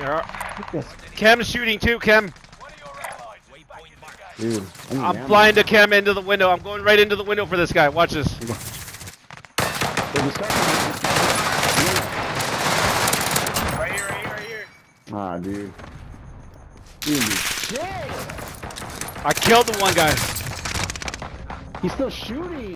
Yeah. Look shooting too, Chem. Dude. I'm flying to Chem into the window. I'm going right into the window for this guy. Watch this. Right here, right here, right here. Ah, dude. Dude! I killed the one guy. He's still shooting!